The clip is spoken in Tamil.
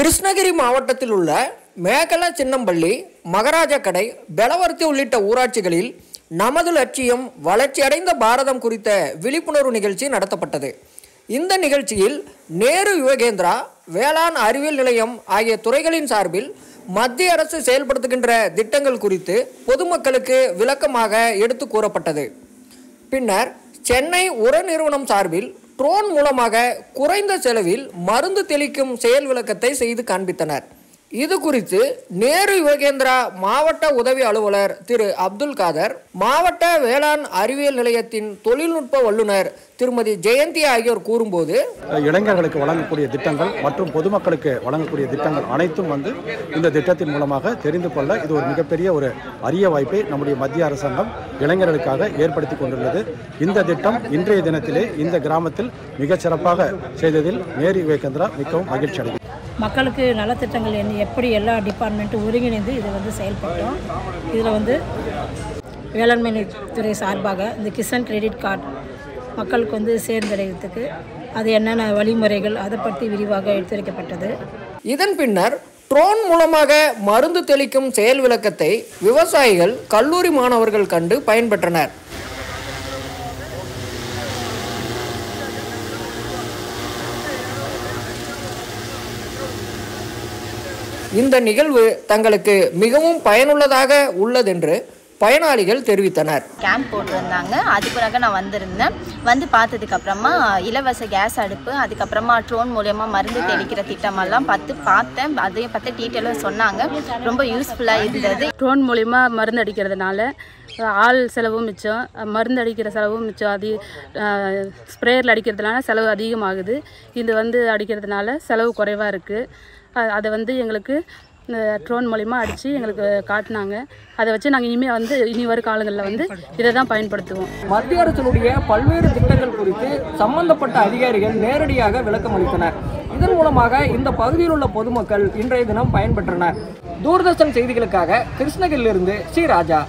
கிருஷ்ணகிரி மாவட்டத்தில் உள்ள மேகல சின்னம்பள்ளி மகராஜ கடை பெலவர்த்தி உள்ளிட்ட ஊராட்சிகளில் நமது லட்சியம் வளர்ச்சியடைந்த பாரதம் குறித்த விழிப்புணர்வு நிகழ்ச்சி நடத்தப்பட்டது. இந்த நிகழ்ச்சியில் நேரு யுவகேந்திரா வேளாண் அறிவியல் நிலையம் ஆகிய துறைகளின் சார்பில் மத்திய அரசு செயல்படுத்துகின்ற திட்டங்கள் குறித்து பொதுமக்களுக்கு விளக்கமாக எடுத்து கூறப்பட்டது. பின்னர் சென்னை உர நிறுவனம் சார்பில் ட்ரோன் மூலமாக குறைந்த செலவில் மருந்து தெளிக்கும் செயல் விளக்கத்தை செய்து காண்பித்தனர். இது குறித்து நேரு யுவகேந்திரா மாவட்ட உதவி அலுவலர் திரு அப்துல் காதர் மாவட்ட வேளாண் அறிவியல் நிலையத்தின் தொழில்நுட்ப வல்லுநர் திருமதி ஜெயந்தி ஆகியோர் கூறும்போது இளைஞர்களுக்கு வழங்கக்கூடிய திட்டங்கள் மற்றும் பொதுமக்களுக்கு வழங்கக்கூடிய திட்டங்கள் அனைத்தும் வந்து இந்த திட்டத்தின் மூலமாக தெரிந்து கொள்ள இது ஒரு மிகப்பெரிய ஒரு அரிய வாய்ப்பை நம்முடைய மத்திய அரசாங்கம் இளைஞர்களுக்காக ஏற்படுத்தி கொண்டுள்ளது. இந்த திட்டம் இன்றைய தினத்திலே இந்த கிராமத்தில் மிகச்சிறப்பாக செய்ததில் நேரு விவேகேந்திரா மிகவும் மகிழ்ச்சி அடைகிறது மக்களுக்கு நலத்திட்டங்கள் என்ன எப்படி எல்லா டிபார்ட்மெண்ட்டும் ஒருங்கிணைந்து இதை வந்து செயல்பட்டோம். இதில் வந்து வேளாண்மை துறை சார்பாக இந்த கிசான் கிரெடிட் கார்டு மக்களுக்கு வந்து சேர்ந்தடைகிறதுக்கு அது என்னென்ன வழிமுறைகள் அதை பற்றி விரிவாக எடுத்துரைக்கப்பட்டது. இதன் பின்னர் ட்ரோன் மூலமாக மருந்து தெளிக்கும் செயல் விளக்கத்தை விவசாயிகள் கல்லூரி மாணவர்கள் கண்டு பயன்பெற்றனர். இந்த நிகழ்வு தங்களுக்கு மிகவும் பயனுள்ளதாக உள்ளதென்று பயனாளிகள் தெரிவித்தனர். கேம்ப் போட்டிருந்தாங்க. அது பிறகு நான் வந்திருந்தேன். வந்து பார்த்ததுக்கு அப்புறமா இலவச கேஸ் அடுப்பு அதுக்கப்புறமா ட்ரோன் மூலயமா மருந்து தெளிக்கிற திட்டமெல்லாம் பார்த்து பார்த்தேன். அதையும் பார்த்து டீட்டெயிலாக சொன்னாங்க. ரொம்ப யூஸ்ஃபுல்லாக இருந்தது. ட்ரோன் மூலிமா மருந்து அடிக்கிறதுனால ஆள் செலவும் மிச்சம். மருந்து அடிக்கிற செலவும் மிச்சம். அது ஸ்ப்ரேயரில் அடிக்கிறதுனால செலவு அதிகமாகுது. இது வந்து அடிக்கிறதுனால செலவு குறைவாக இருக்குது அதை வந்து எங்களுக்கு ட்ரோன் மூலிமா அடித்து எங்களுக்கு காட்டினாங்க. அதை வச்சு நாங்கள் இனிமேல் வந்து இனி வரும் காலங்களில் வந்து இதை தான் பயன்படுத்துவோம். மத்திய அரசினுடைய பல்வேறு திட்டங்கள் குறித்து சம்பந்தப்பட்ட அதிகாரிகள் நேரடியாக விளக்கம் அளித்தனர். இதன் மூலமாக இந்த பகுதியில் உள்ள பொதுமக்கள் இன்றைய தினம் பயன்பெற்றனர். தூர்தர்ஷன் செய்திகளுக்காக கிருஷ்ணகிரியிலிருந்து ஸ்ரீராஜா.